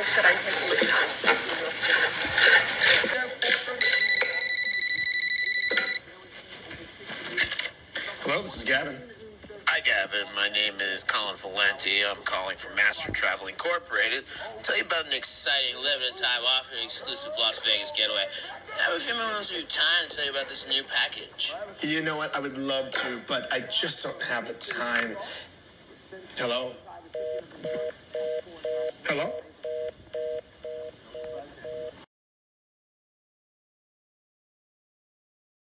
Hello, this is Gavin. Hi, Gavin. My name is Colin Valenti. I'm calling from Master Travel Incorporated. I'll tell you about an exciting limited time offer, exclusive Las Vegas getaway. I have a few moments of your time to tell you about this new package. You know what? I would love to, but I just don't have the time. Hello? Hello?